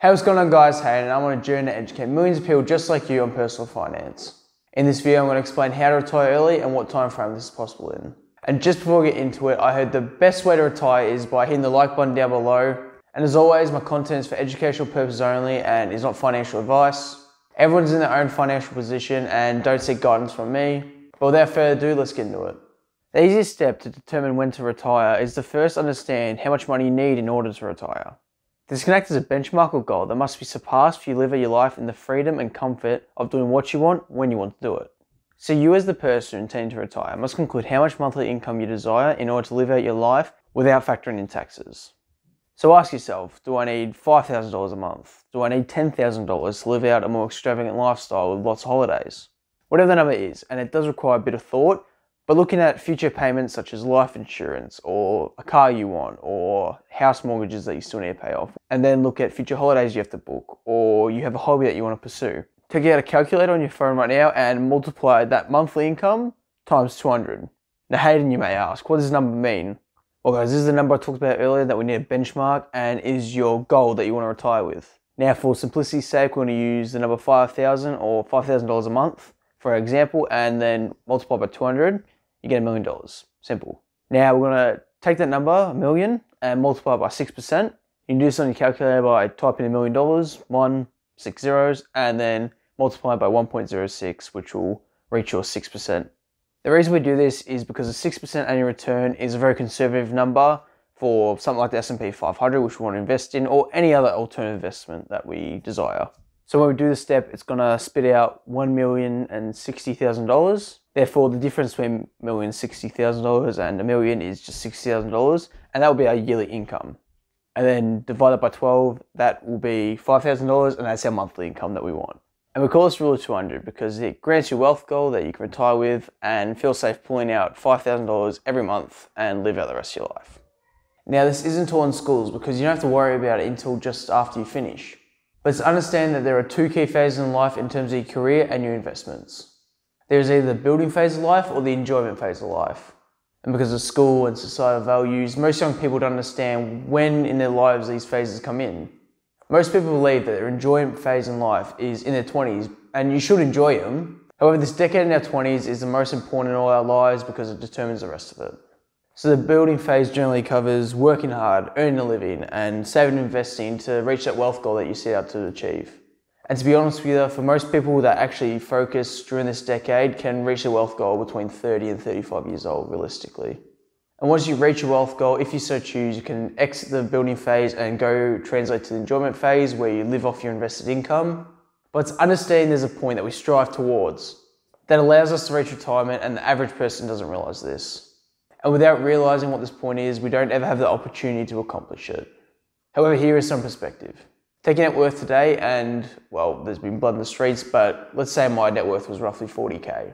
Hey, what's going on guys? Hayden I'm on a journey to educate millions of people just like you on personal finance. In this video, I'm going to explain how to retire early and what time frame this is possible in. And just before we get into it, I heard the best way to retire is by hitting the like button down below. And as always, my content is for educational purposes only and is not financial advice. Everyone's in their own financial position and don't seek guidance from me. But without further ado, let's get into it. The easiest step to determine when to retire is to first understand how much money you need in order to retire. This can act a benchmark or goal that must be surpassed for you live your life in the freedom and comfort of doing what you want when you want to do it. So you as the person intending to retire must conclude how much monthly income you desire in order to live out your life without factoring in taxes. So ask yourself, do I need $5,000 a month? Do I need $10,000 to live out a more extravagant lifestyle with lots of holidays? Whatever the number is, and it does require a bit of thought, but looking at future payments such as life insurance or a car you want or house mortgages that you still need to pay off, and then look at future holidays you have to book or you have a hobby that you want to pursue. Take out a calculator on your phone right now and multiply that monthly income times 200. Now, Hayden, you may ask, what does this number mean? Well, guys, this is the number I talked about earlier that we need a benchmark and is your goal that you want to retire with. Now, for simplicity's sake, we're going to use the number 5,000 or $5,000 a month, for example, and then multiply by 200 you get a million dollars. Simple. Now we're gonna take that number, a million, and multiply it by 6%. You can do this on your calculator by typing a million dollars, one, six zeros, and then multiply by 1.06, which will reach your 6%. The reason we do this is because a 6% annual return is a very conservative number for something like the S&P 500, which we want to invest in, or any other alternative investment that we desire. So when we do this step, it's gonna spit out $1,060,000 Therefore, the difference between million sixty thousand dollars and a million is just sixty thousand dollars, and that will be our yearly income. And then divided by twelve, that will be five thousand dollars, and that's our monthly income that we want. And we call this rule of 200 because it grants you wealth goal that you can retire with and feel safe pulling out $5,000 every month and live out the rest of your life. Now, this isn't taught in schools because you don't have to worry about it until just after you finish. But to understand that there are two key phases in life in terms of your career and your investments. There's either the building phase of life or the enjoyment phase of life. And because of school and societal values, most young people don't understand when in their lives these phases come in. Most people believe that their enjoyment phase in life is in their 20s, and you should enjoy them. However, this decade in our 20s is the most important in all our lives because it determines the rest of it. So the building phase generally covers working hard, earning a living, and saving and investing to reach that wealth goal that you set out to achieve. And to be honest with you, for most people that actually focus during this decade can reach a wealth goal between 30 and 35 years old, realistically. And once you reach your wealth goal, if you so choose, you can exit the building phase and go translate to the enjoyment phase where you live off your invested income. But it's understanding there's a point that we strive towards that allows us to reach retirement, and the average person doesn't realize this. And without realizing what this point is, we don't ever have the opportunity to accomplish it. However, here is some perspective. Taking net worth today, and well, there's been blood in the streets, but let's say my net worth was roughly 40k.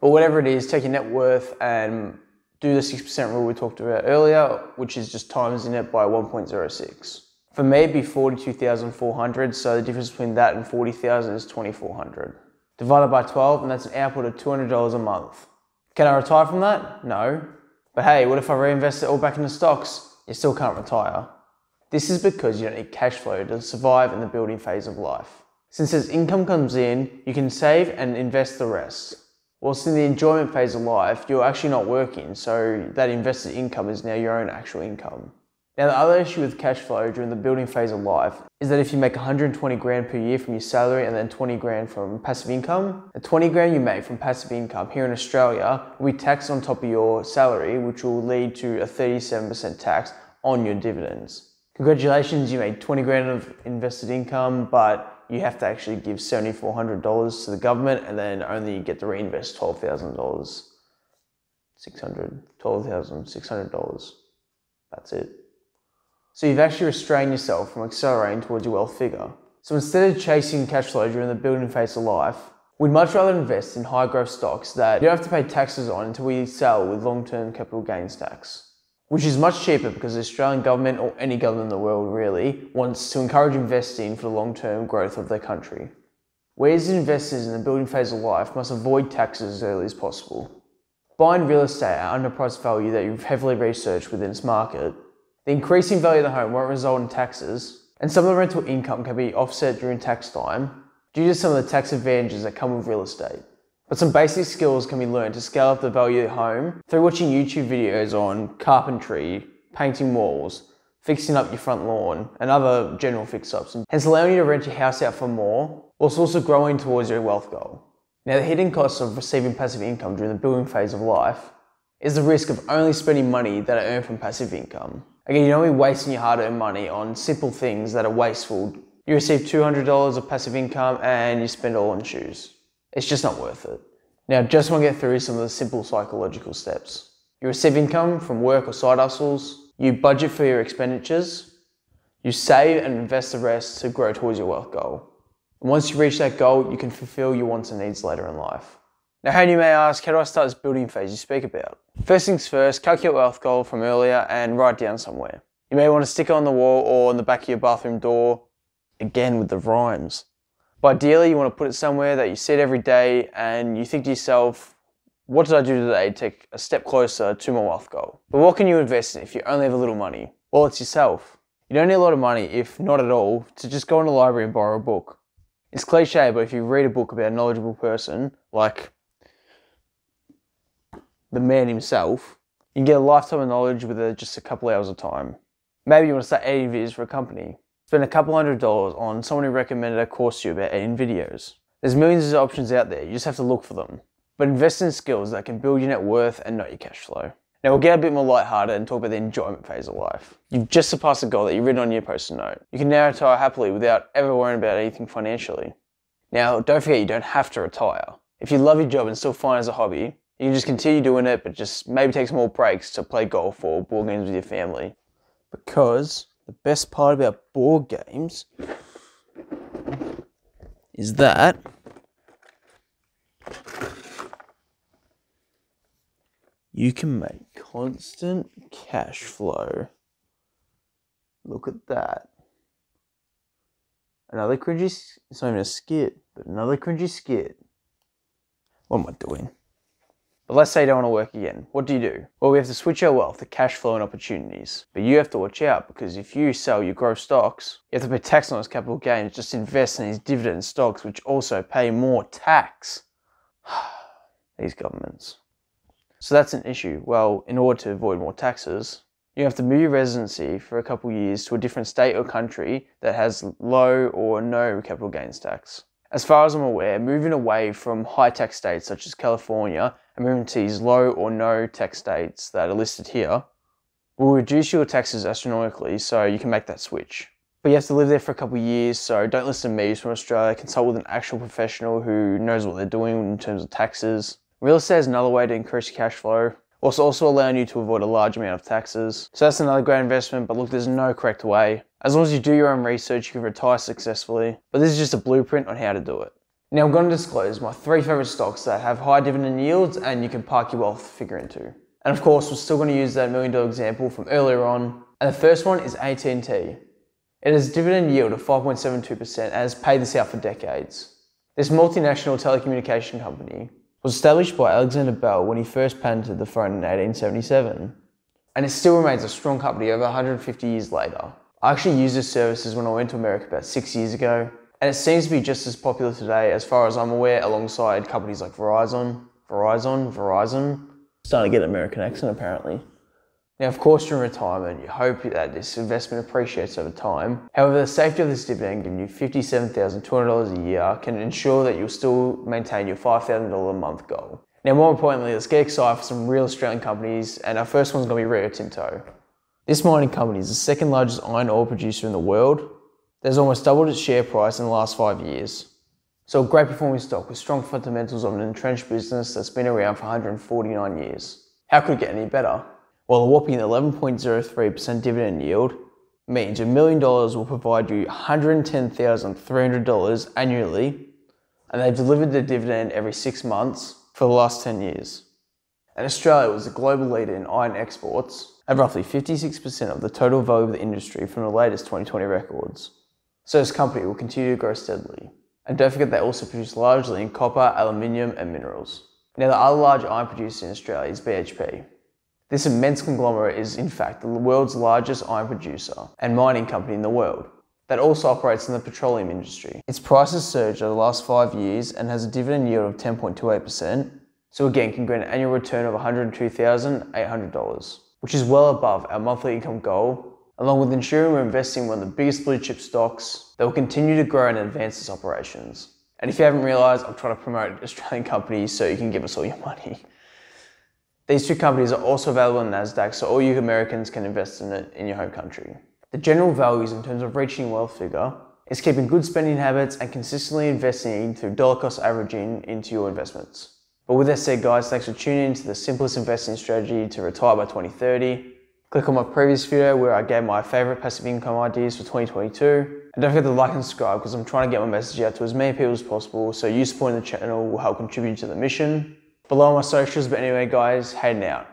But whatever it is, take your net worth and do the 6% rule we talked about earlier, which is just times in it by 1.06. For me, it'd be 42,400, so the difference between that and 40,000 is 2,400. Divided by 12, and that's an output of $200 a month. Can I retire from that? No. But hey, what if I reinvest it all back into stocks? You still can't retire. This is because you don't need cash flow to survive in the building phase of life. Since as income comes in, you can save and invest the rest. Whilst in the enjoyment phase of life, you're actually not working, so that invested income is now your own actual income. Now, the other issue with cash flow during the building phase of life is that if you make 120 grand per year from your salary and then 20 grand from passive income, the 20 grand you make from passive income here in Australia will be taxed on top of your salary, which will lead to a 37% tax on your dividends congratulations, you made 20 grand of invested income, but you have to actually give $7,400 to the government and then only get to reinvest $12,000. 600 $12,600. That's it. So you've actually restrained yourself from accelerating towards your wealth figure. So instead of chasing cash flow during the building phase of life, we'd much rather invest in high growth stocks that you don't have to pay taxes on until we sell with long term capital gains tax which is much cheaper because the Australian government or any government in the world really wants to encourage investing for the long-term growth of their country. Whereas investors in the building phase of life must avoid taxes as early as possible. Buying real estate at underpriced value that you've heavily researched within its market, the increasing value of the home won't result in taxes, And some of the rental income can be offset during tax time due to some of the tax advantages that come with real estate. But some basic skills can be learned to scale up the value of the home through watching YouTube videos on carpentry, painting walls, fixing up your front lawn, and other general fix-ups, and hence allowing you to rent your house out for more, whilst also growing towards your wealth goal. Now, the hidden costs of receiving passive income during the building phase of life is the risk of only spending money that I earn from passive income. Again, you don't be wasting your hard-earned money on simple things that are wasteful. You receive $200 of passive income and you spend all on shoes. It's just not worth it. Now, just want to get through some of the simple psychological steps. You receive income from work or side hustles. You budget for your expenditures. You save and invest the rest to grow towards your wealth goal. And once you reach that goal, you can fulfill your wants and needs later in life. Now, how you may ask, how do I start this building phase you speak about? First things first, calculate wealth goal from earlier and write down somewhere. You may want to stick it on the wall or on the back of your bathroom door, again with the rhymes. But ideally, you want to put it somewhere that you see it every day and you think to yourself, what did I do today to take a step closer to my wealth goal? But what can you invest in if you only have a little money? Well, it's yourself. You don't need a lot of money, if not at all, to just go in the library and borrow a book. It's cliche, but if you read a book about a knowledgeable person, like the man himself, you can get a lifetime of knowledge with a, just a couple hours of time. Maybe you want to start editing videos for a company. Spend a couple hundred dollars on someone who recommended a course to you about editing videos. There's millions of options out there, you just have to look for them. But invest in skills that can build your net worth and not your cash flow. Now we'll get a bit more lighthearted and talk about the enjoyment phase of life. You've just surpassed a goal that you've written on your post-it note. You can now retire happily without ever worrying about anything financially. Now, don't forget you don't have to retire. If you love your job and still find it as a hobby, you can just continue doing it, but just maybe take some more breaks to play golf or board games with your family. Because the best part about board games is that you can make constant cash flow. Look at that. Another cringy, it's not even a skit, but another cringy skit. What am I doing? But let's say you don't want to work again. What do you do? Well, we have to switch our wealth to cash flow and opportunities. But you have to watch out because if you sell your growth stocks, you have to pay tax on those capital gains. Just invest in these dividend stocks, which also pay more tax. these governments. So that's an issue. Well, in order to avoid more taxes, you have to move your residency for a couple years to a different state or country that has low or no capital gains tax. As far as I'm aware, moving away from high tax states such as California and moving to these low or no tax states that are listed here will reduce your taxes astronomically so you can make that switch. But you have to live there for a couple of years, so don't listen to me from Australia. Consult with an actual professional who knows what they're doing in terms of taxes. Real estate is another way to increase your cash flow, also allowing you to avoid a large amount of taxes. So that's another great investment, but look, there's no correct way. As long as you do your own research, you can retire successfully, but this is just a blueprint on how to do it. Now I'm going to disclose my three favorite stocks that have high dividend yields and you can park your wealth figure into. And of course, we're still going to use that million dollar example from earlier on. And the first one is AT&T. It has a dividend yield of 5.72% and has paid this out for decades. This multinational telecommunication company was established by Alexander Bell when he first patented the phone in 1877. And it still remains a strong company over 150 years later. I actually used its services when I went to America about six years ago, and it seems to be just as popular today as far as I'm aware alongside companies like Verizon, Verizon, Verizon. Starting to get an American accent apparently. Now, of course, during retirement, you hope that this investment appreciates over time. However, the safety of this dividend giving you $57,200 a year can ensure that you'll still maintain your $5,000 a month goal. Now, more importantly, let's get excited for some real Australian companies, and our first one's going to be Rio Tinto. This mining company is the second largest iron ore producer in the world. There's almost doubled its share price in the last five years. So a great performing stock with strong fundamentals of an entrenched business that's been around for 149 years. How could it get any better? Well, a whopping 11.03% dividend yield means a million dollars will provide you $110,300 annually, and they've delivered the dividend every six months for the last 10 years. And Australia was the global leader in iron exports at roughly 56% of the total value of the industry from the latest 2020 records. So this company will continue to grow steadily. And don't forget they also produce largely in copper, aluminium and minerals. Now the other large iron producer in Australia is BHP, this immense conglomerate is, in fact, the world's largest iron producer and mining company in the world. that also operates in the petroleum industry. Its price has surged over the last five years and has a dividend yield of 10.28%, so again can grant an annual return of $102,800, which is well above our monthly income goal, along with ensuring we're investing in one of the biggest blue chip stocks that will continue to grow and advance its operations. And if you haven't realised, I'm trying to promote Australian companies so you can give us all your money. These two companies are also available on NASDAQ, so all you Americans can invest in it in your home country. The general values in terms of reaching wealth figure is keeping good spending habits and consistently investing through dollar cost averaging into your investments. But with that said, guys, thanks for tuning in to the simplest investing strategy to retire by 2030. Click on my previous video where I gave my favorite passive income ideas for 2022. And don't forget to like and subscribe because I'm trying to get my message out to as many people as possible. So you supporting the channel will help contribute to the mission. Below my socials, but anyway, guys, heading out.